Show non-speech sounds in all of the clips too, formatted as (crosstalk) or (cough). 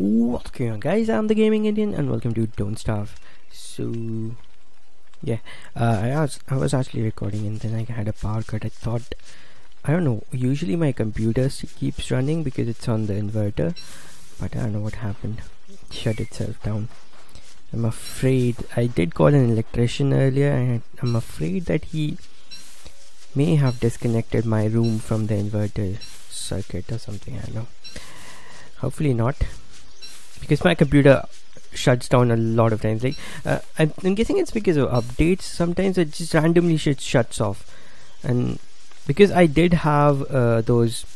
What's going on guys, I'm the Gaming Indian and welcome to Don't Starve. So, yeah, uh, I, was, I was actually recording and then I had a power cut. I thought, I don't know, usually my computer keeps running because it's on the inverter, but I don't know what happened. It shut itself down. I'm afraid, I did call an electrician earlier and I'm afraid that he may have disconnected my room from the inverter circuit or something, I don't know. Hopefully not because my computer shuts down a lot of times like uh, I'm, guessing it's because of updates. Sometimes it just randomly sh- shuts off. And because I did have uh, those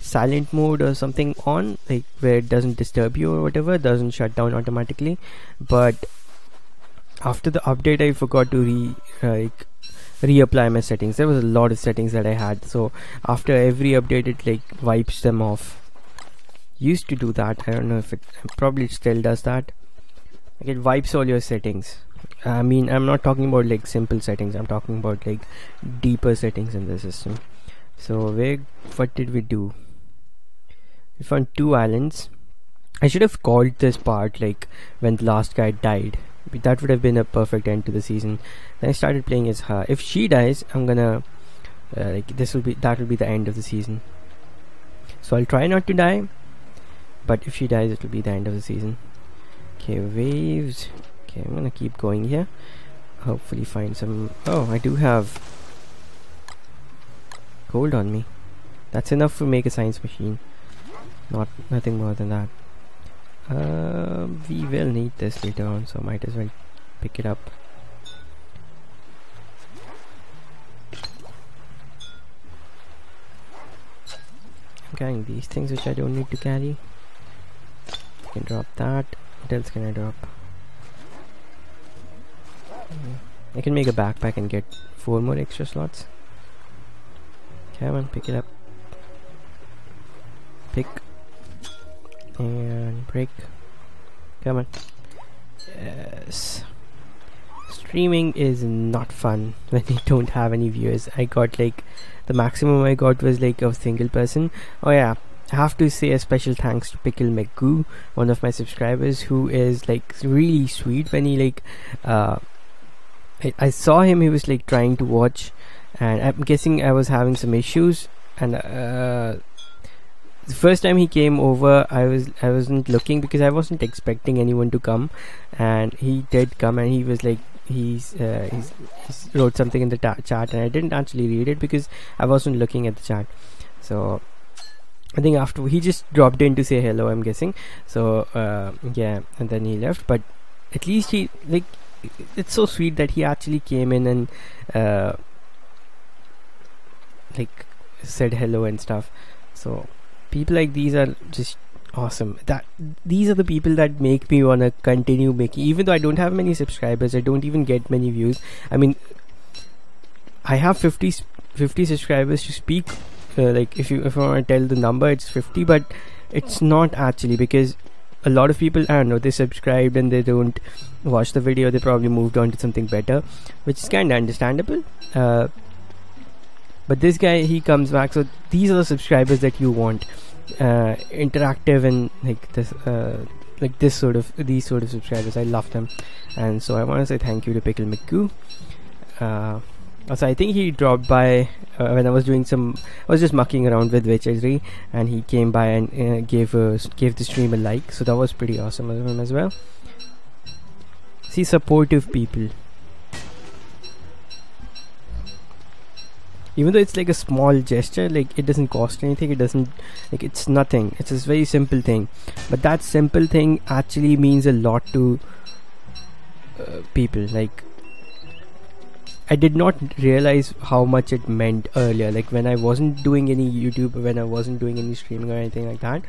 silent mode or something on like where it doesn't disturb you or whatever doesn't shut down automatically. But after the update I forgot to re like reapply my settings. There was a lot of settings that I had. So after every update it like wipes them off used to do that. I don't know if it probably still does that. It wipes all your settings. I mean I'm not talking about like simple settings. I'm talking about like deeper settings in the system. So where what did we do? We found two islands. I should have called this part like when the last guy died. That would have been a perfect end to the season. Then I started playing as her. If she dies I'm gonna uh, like this will be that will be the end of the season. So I'll try not to die but if she dies it will be the end of the season. Okay waves. Okay I'm gonna keep going here. Hopefully find some oh I do have gold on me. That's enough to make a science machine. Not nothing more than that. Uh, we will need this later on so might as well pick it up. I'm carrying these things which I don't need to carry can drop that. What else can I drop? Hmm. I can make a backpack and get four more extra slots. Come on pick it up. Pick and break. Come on. Yes. Streaming is not fun (laughs) when you don't have any viewers. I got like the maximum I got was like a single person. Oh yeah I have to say a special thanks to Pickle McGoo, one of my subscribers, who is like really sweet when he like uh, I, I saw him he was like trying to watch and I'm guessing I was having some issues and uh, the first time he came over I was I wasn't looking because I wasn't expecting anyone to come and he did come and he was like he's, uh, he's, he's wrote something in the chat and I didn't actually read it because I wasn't looking at the chat. So I think after he just dropped in to say hello I'm guessing. So uh, yeah and then he left. But at least he like it's so sweet that he actually came in and uh, like said hello and stuff. So people like these are just awesome. That these are the people that make me want to continue making even though I don't have many subscribers I don't even get many views. I mean I have 50 50 subscribers to speak uh, like if you if I want to tell the number it's 50 but it's not actually because a lot of people I don't know they subscribed and they don't watch the video they probably moved on to something better which is kind of understandable uh, but this guy he comes back so these are the subscribers that you want uh, interactive and like this uh, like this sort of these sort of subscribers. I love them. And so I want to say thank you to Pickle McGoo so I think he dropped by uh, when I was doing some. I was just mucking around with Witchery, and he came by and uh, gave uh, gave the stream a like. So that was pretty awesome of him as well. See, supportive people. Even though it's like a small gesture, like it doesn't cost anything. It doesn't like it's nothing. It's a very simple thing, but that simple thing actually means a lot to uh, people. Like I did not realize how much it meant earlier. Like when I wasn't doing any YouTube, when I wasn't doing any streaming or anything like that,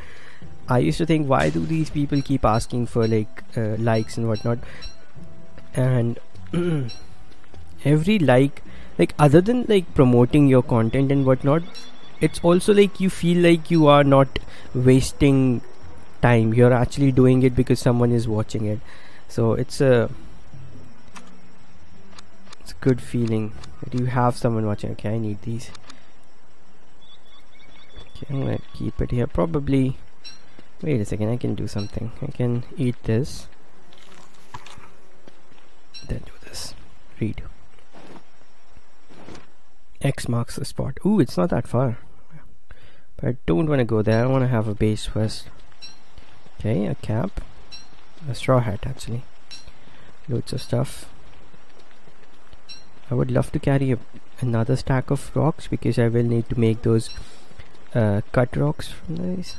I used to think, why do these people keep asking for like uh, likes and whatnot? And (clears throat) every like, like other than like promoting your content and whatnot, it's also like you feel like you are not wasting time. You're actually doing it because someone is watching it. So it's a good feeling that you have someone watching. Okay, I need these. Okay, I'm gonna keep it here. Probably Wait a second, I can do something. I can eat this. Then do this. Read. X marks the spot. Ooh, it's not that far. But I don't want to go there. I want to have a base first. Okay, a cap. A straw hat, actually. Loads of stuff. I would love to carry a, another stack of rocks because I will need to make those uh, cut rocks from these.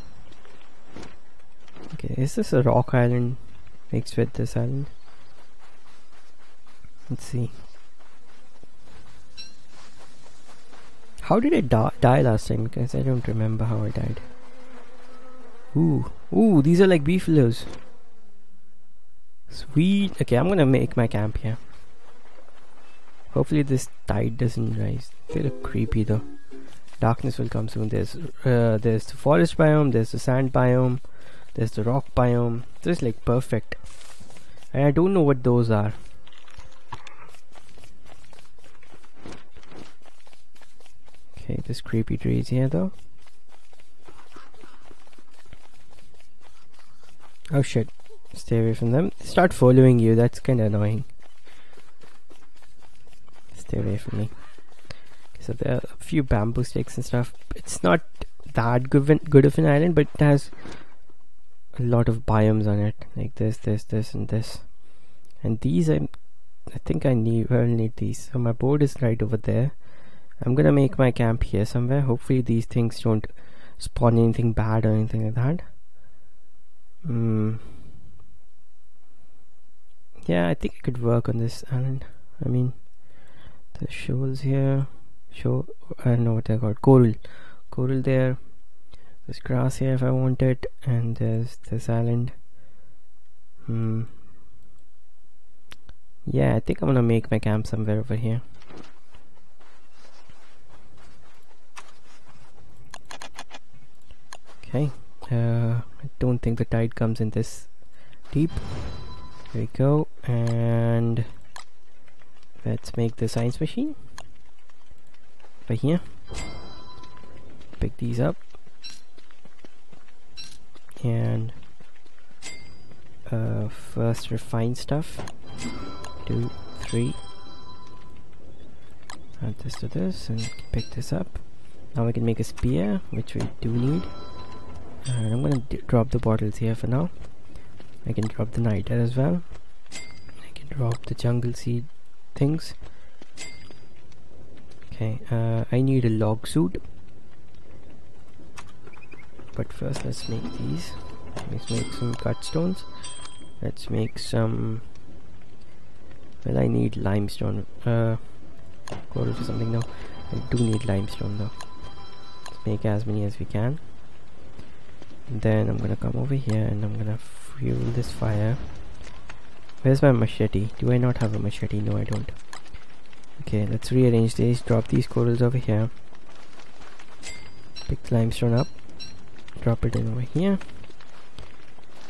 Okay, is this a rock island mixed with this island? Let's see. How did I die last time? Because I don't remember how I died. Ooh, ooh, these are like beefaloes. Sweet. Okay, I'm gonna make my camp here. Hopefully this tide doesn't rise. They look creepy though. Darkness will come soon. There's uh, there's the forest biome. There's the sand biome. There's the rock biome. This is like perfect. And I don't know what those are. Okay, this creepy trees here though. Oh shit. Stay away from them. They start following you, that's kinda annoying. Stay away from me. So there are a few bamboo sticks and stuff. It's not that good, good of an island, but it has a lot of biomes on it. Like this this this and this. And these I I think I need will need these. So my board is right over there. I'm gonna make my camp here somewhere. Hopefully these things don't spawn anything bad or anything like that. Mm. yeah I think I could work on this island. I mean the shoals here show I don't know what they're called coral coral there there's grass here if I want it and there's this island. Hmm. Yeah I think I'm gonna make my camp somewhere over here. Okay uh, I don't think the tide comes in this deep. There we go and let's make the science machine. Right here. Pick these up. And uh, first refine stuff. Two three. Add this to this and pick this up. Now we can make a spear which we do need. And I'm gonna drop the bottles here for now. I can drop the niter as well. I can drop the jungle seed things. Okay uh, I need a log suit. But first let's make these. Let's make some cut stones let's make some well I need limestone. Uh go for something now. I do need limestone though let's make as many as we can. And then I'm gonna come over here and I'm gonna fuel this fire where's my machete? Do I not have a machete? No I don't. Okay let's rearrange these. Drop these corals over here. Pick the limestone up. Drop it in over here.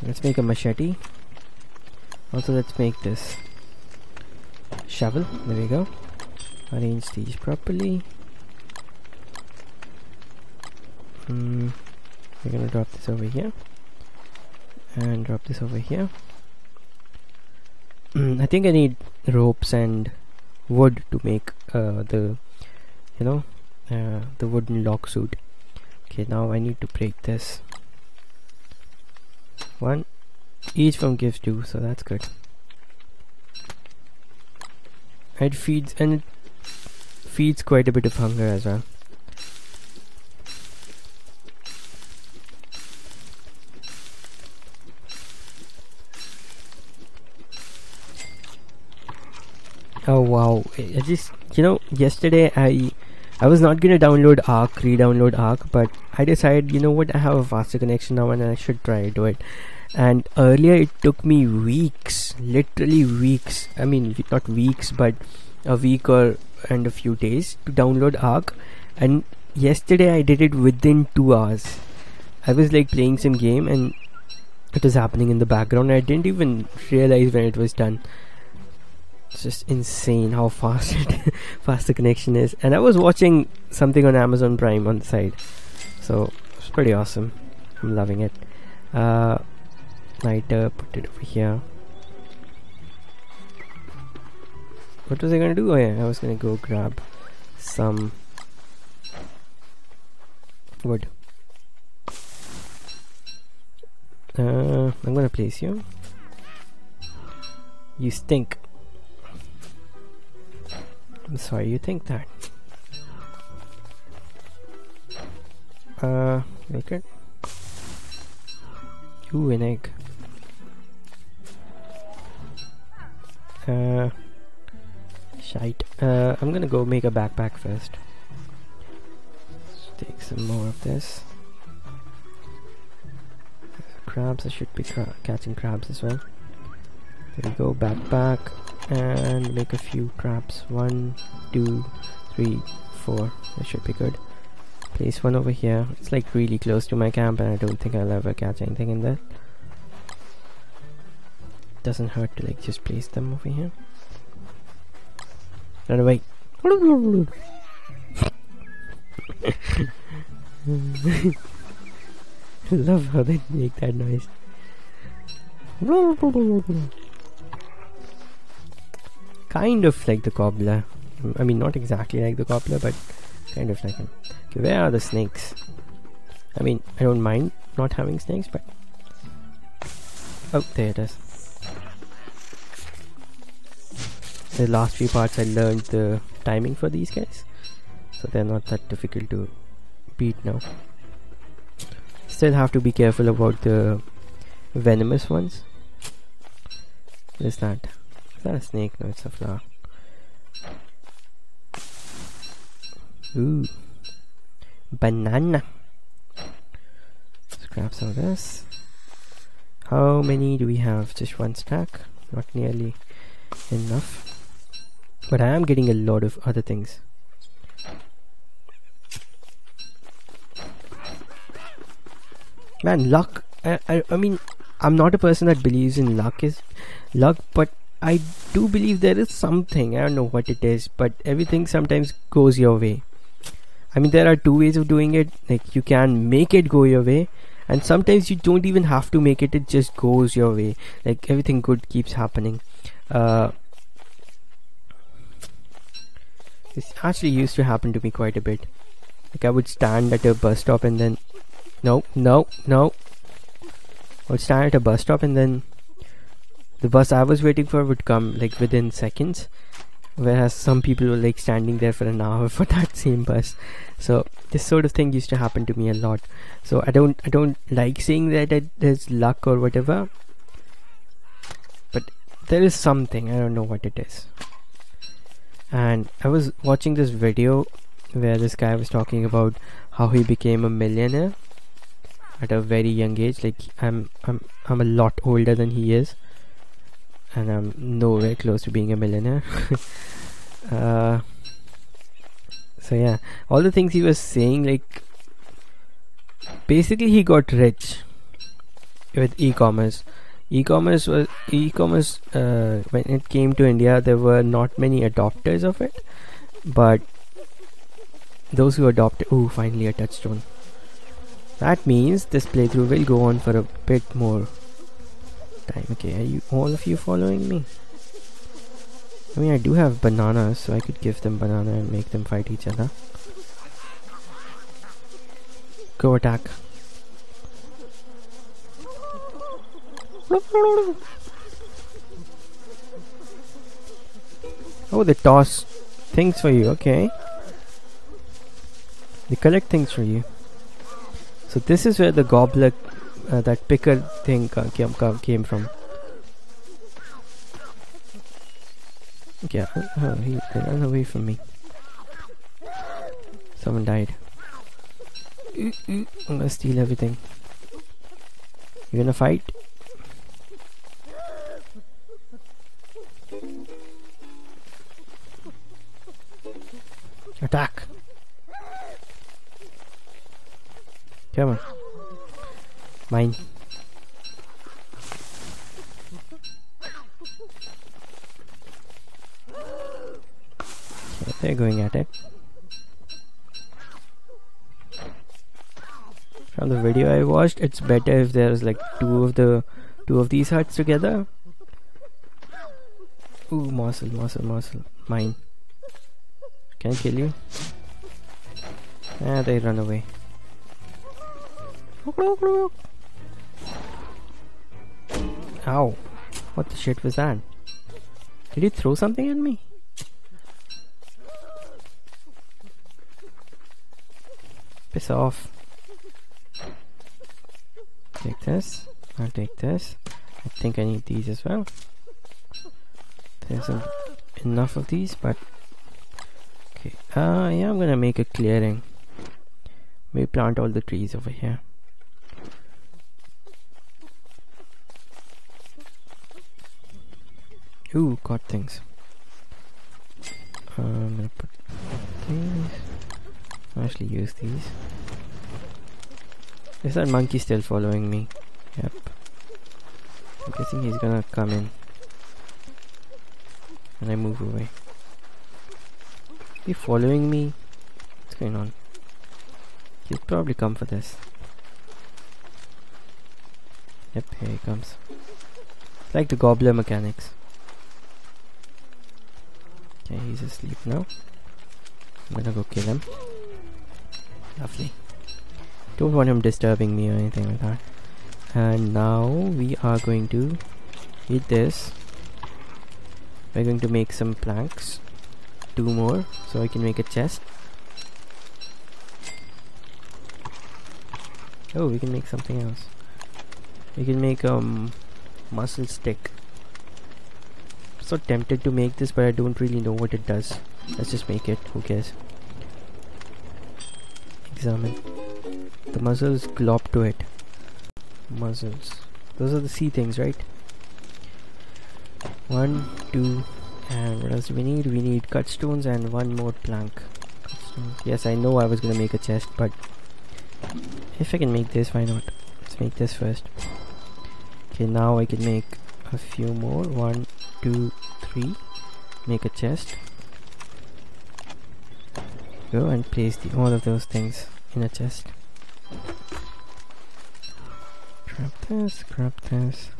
Let's make a machete. Also let's make this shovel. There we go. Arrange these properly. Mm, we're gonna drop this over here. And drop this over here mm, I think I need ropes and wood to make uh, the you know uh, the wooden log suit. Okay now I need to break this. One each from gives two so that's good. It feeds and it feeds quite a bit of hunger as well oh wow I just you know yesterday I I was not gonna download Ark, re-download Ark, but I decided, you know what, I have a faster connection now and I should try to do it. And earlier it took me weeks, literally weeks. I mean, not weeks, but a week or and a few days to download Ark. And yesterday I did it within two hours. I was like playing some game and it was happening in the background. I didn't even realize when it was done it's just insane how fast (laughs) it fast the connection is. And i was watching something on amazon prime on the side. So it's pretty awesome. I'm loving it. Uh, lighter put it over here. What was I gonna do? Oh yeah I was gonna go grab some wood. Uh, I'm gonna place you. You stink I'm sorry you think that uh make it Ooh, an egg. Uh, shite. Uh, I'm gonna go make a backpack first. Let's take some more of this. Crabs, I should be catching crabs as well. There we go, backpack. And make a few traps. One, two, three, four. That should be good. Place one over here. It's like really close to my camp and I don't think I'll ever catch anything in there. Doesn't hurt to like just place them over here. Run away. (laughs) Love how they make that noise kind of like the gobbler I mean not exactly like the gobbler but kind of like him Okay, where are the snakes? I mean, I don't mind not having snakes, but... Oh, there it is. The last few parts I learned the timing for these guys. So they're not that difficult to beat now. Still have to be careful about the venomous ones. Is that? Is that a snake? No, it's a flower. Ooh. Banana. Let's grab some of this. How many do we have? Just one stack? Not nearly enough. But I am getting a lot of other things. Man luck I, I, I mean I'm not a person that believes in luck is luck but I do believe there is something I don't know what it is but everything sometimes goes your way I mean, there are two ways of doing it. Like, you can make it go your way, and sometimes you don't even have to make it, it just goes your way. Like, everything good keeps happening. Uh, this actually used to happen to me quite a bit. Like, I would stand at a bus stop and then, no, no, no. I would stand at a bus stop and then the bus I was waiting for would come like within seconds whereas some people were like standing there for an hour (laughs) for that same bus. So this sort of thing used to happen to me a lot. So i don't i don't like saying that there's luck or whatever but there is something. I don't know what it is. And i was watching this video where this guy was talking about how he became a millionaire at a very young age. Like i'm i'm i'm a lot older than he is and I'm nowhere close to being a millionaire. (laughs) uh, so yeah, all the things he was saying, like basically he got rich with e-commerce. E-commerce was e-commerce uh, when it came to India. There were not many adopters of it, but those who adopted. Oh, finally a touchstone. That means this playthrough will go on for a bit more time. Okay, are you all of you following me? I mean, I do have bananas, so I could give them banana and make them fight each other. Go attack. Oh, they toss things for you. Okay. They collect things for you. So this is where the gobbler uh, that picker thing came, came from. Yeah, oh, he uh, ran away from me. Someone died. I'm gonna steal everything. You gonna fight? Attack! Come on. Mine. Okay, they're going at it. from the video I watched it's better if there's like two of the two of these huts together. Ooh muscle, muscle, morsel mine. Can I kill you? Ah they run away ow what the shit was that? Did you throw something at me? Piss off. Take this. I'll take this. I think I need these as well. There's enough of these but okay. Uh yeah I'm gonna make a clearing. Maybe plant all the trees over here ooh got things uh, I'm gonna put these I'll actually use these is that monkey still following me? Yep. I'm guessing he's gonna come in. And I move away. He following me? What's going on? He'll probably come for this. Yep, here he comes. It's like the gobbler mechanics. Okay, he's asleep now. I'm gonna go kill him. Lovely. Don't want him disturbing me or anything like that. And now we are going to eat this. We're going to make some planks. Two more so I can make a chest. Oh, we can make something else. We can make a um, mussel stick. So tempted to make this, but I don't really know what it does. Let's just make it. Who cares? Examine. The mussels glop to it. Mussels. Those are the sea things, right? One, two, and what else do we need? We need cut stones and one more plank. Yes, I know I was gonna make a chest, but if I can make this, why not? Let's make this first. Okay, now I can make a few more. One, two, three. Make a chest. Go and place the, all of those things in a chest. Grab this, grab this,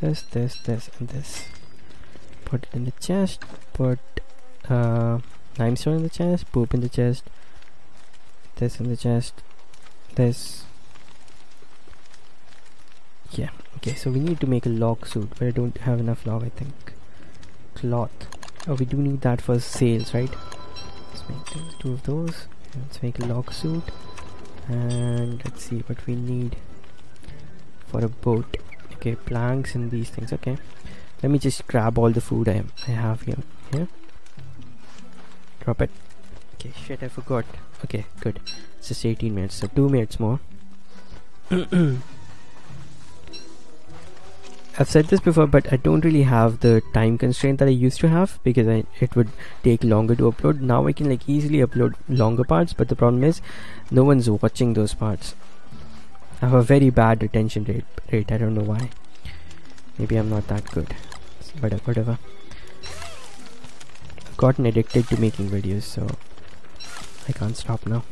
this, this, this, and this. Put it in the chest, put uh, limestone in the chest, poop in the chest, this in the chest, this. Yeah, okay, so we need to make a log suit, but I don't have enough log, I think. Cloth. Oh, we do need that for sails, right? Let's make two of those. Let's make a log suit and let's see what we need for a boat okay planks and these things okay let me just grab all the food I, I have here here drop it okay shit I forgot okay good it's just 18 minutes so 2 minutes more (clears throat) I've said this before, but I don't really have the time constraint that I used to have because I, it would take longer to upload. Now I can like easily upload longer parts, but the problem is no one's watching those parts. I have a very bad retention rate. Rate. I don't know why. Maybe I'm not that good, but uh, whatever. I've gotten addicted to making videos, so I can't stop now.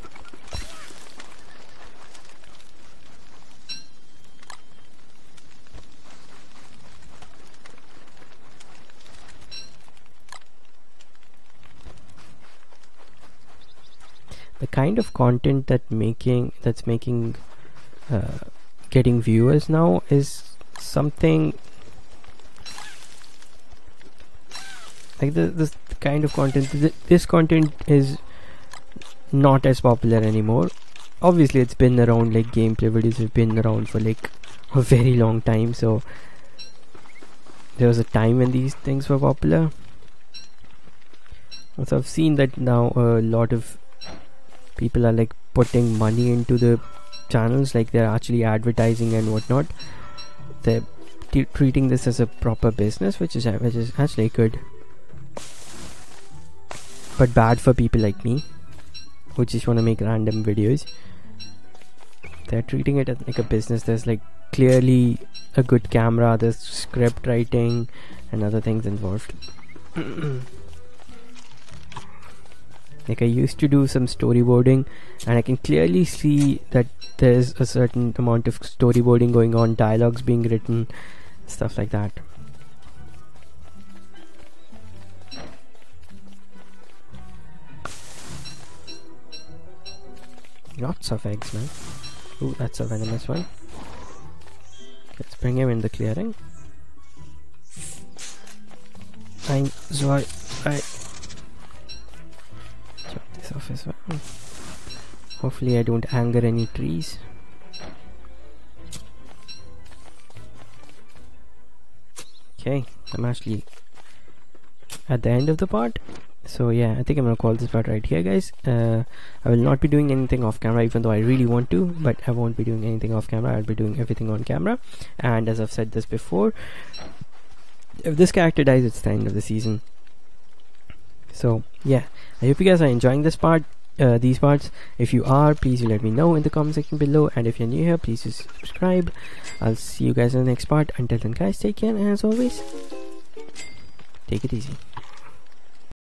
Kind of content that making that's making uh, getting viewers now is something like the this kind of content th this content is not as popular anymore. Obviously it's been around like gameplay videos have been around for like a very long time so there was a time when these things were popular. So I've seen that now a lot of people are like putting money into the channels like they're actually advertising and whatnot. They're treating this as a proper business which is uh, which is actually good. But bad for people like me who just want to make random videos. They're treating it as like a business there's like clearly a good camera there's script writing and other things involved (clears throat) like I used to do some storyboarding and I can clearly see that there's a certain amount of storyboarding going on dialogues being written stuff like that. Lots of eggs man. Ooh, that's a venomous one. Let's bring him in the clearing. I'm sorry I this as well. Hopefully I don't anger any trees. Okay I'm actually at the end of the part. So yeah I think I'm gonna call this part right here guys. Uh, I will not be doing anything off camera even though I really want to but I won't be doing anything off camera. I'll be doing everything on camera. And as I've said this before if this character dies it's the end of the season so yeah. I hope you guys are enjoying this part uh, these parts. If you are please let me know in the comment section below. And if you're new here please subscribe. I'll see you guys in the next part. Until then guys take care. And as always take it easy